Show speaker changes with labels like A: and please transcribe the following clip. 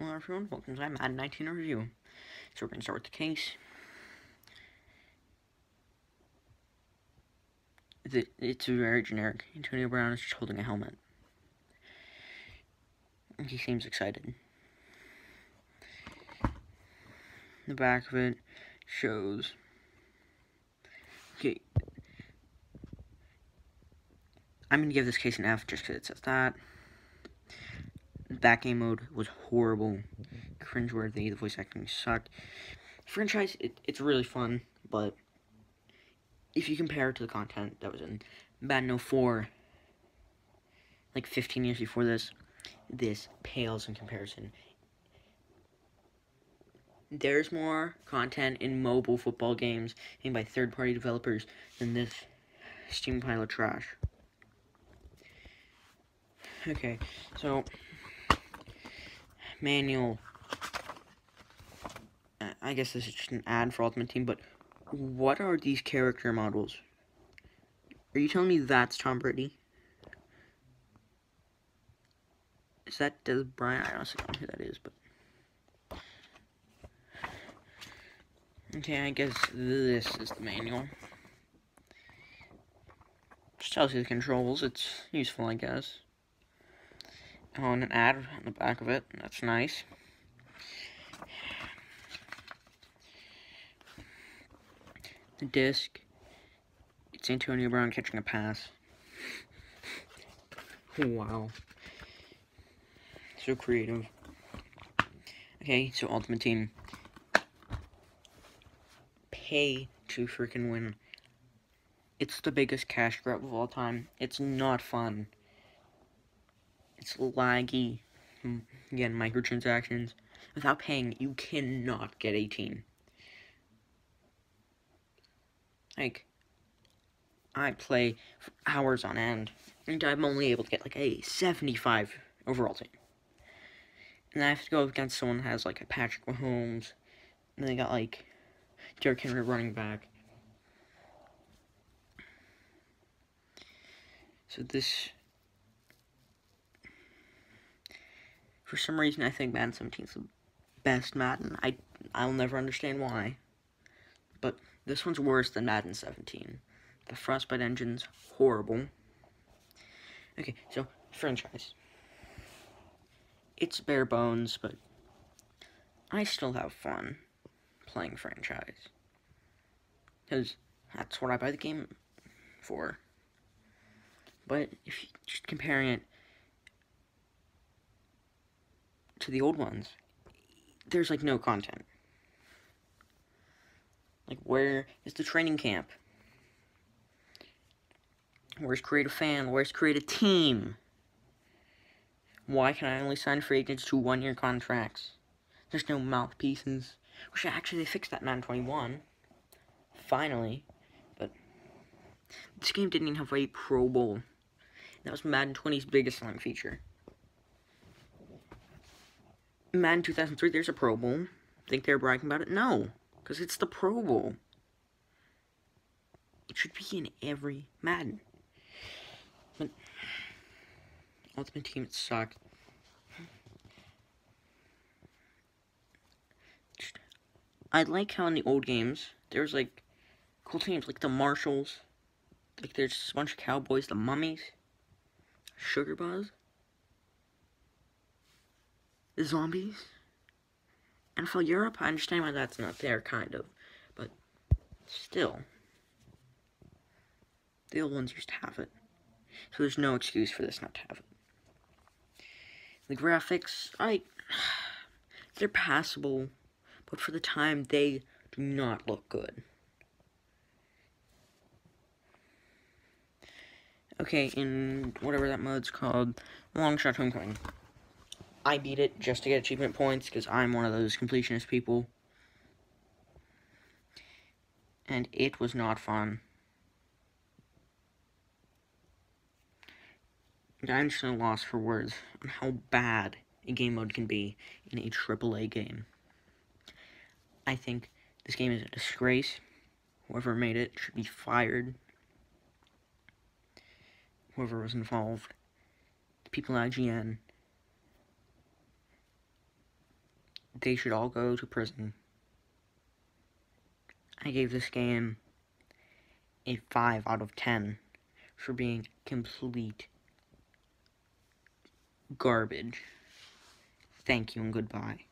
A: Hello everyone, welcome to my Madden 19 review. So we're going to start with the case. It's very generic. Antonio Brown is just holding a helmet. He seems excited. The back of it shows... Okay. I'm going to give this case an F just because it says that that game mode was horrible, cringeworthy. The voice acting sucked. Franchise, it, it's really fun, but if you compare it to the content that was in Madden 04, like 15 years before this, this pales in comparison. There's more content in mobile football games made by third-party developers than this Steam pile of trash. Okay, so manual. Uh, I guess this is just an ad for Ultimate Team, but what are these character models? Are you telling me that's Tom Brady? Is that Dez Bryant? I honestly don't know who that is, but... Okay, I guess this is the manual. Just tells you the controls. It's useful, I guess on an ad on the back of it. That's nice. The disc. It's Antonio Brown catching a pass. wow. So creative. Okay, so Ultimate Team. Pay to freaking win. It's the biggest cash grab of all time. It's not fun. It's laggy. Hmm, again, microtransactions. Without paying, you cannot get 18. Like, I play for hours on end, and I'm only able to get like a 75 overall team. And I have to go against someone who has like a Patrick Mahomes, and they got like Derrick Henry running back. So this For some reason, I think Madden 17 is the best Madden. I, I'll never understand why. But this one's worse than Madden 17. The Frostbite engine's horrible. Okay, so, franchise. It's bare bones, but I still have fun playing franchise. Because that's what I buy the game for. But if you're just comparing it to the old ones, there's like no content. Like, where is the training camp? Where's create a fan? Where's create a team? Why can I only sign free agents to one-year contracts? There's no mouthpieces. Which actually they fixed that in 921. Finally. But this game didn't even have a Pro Bowl. That was Madden 20's biggest selling feature. Madden 2003, there's a Pro Bowl. Think they're bragging about it? No, because it's the Pro Bowl. It should be in every Madden. But Ultimate Team, it sucked. I like how in the old games, there's like cool teams like the Marshalls. Like there's a bunch of cowboys, the mummies, Sugar Buzz zombies. NFL Europe, I understand why that's not there, kind of. But still. The old ones used to have it. So there's no excuse for this not to have it. The graphics, I... They're passable. But for the time, they do not look good. Okay, in whatever that mode's called, Longshot Homecoming. I beat it just to get achievement points because I'm one of those completionist people. And it was not fun. I'm just at a loss for words on how bad a game mode can be in a AAA game. I think this game is a disgrace. Whoever made it should be fired. Whoever was involved. The people at IGN they should all go to prison. I gave this game a 5 out of 10 for being complete garbage. Thank you and goodbye.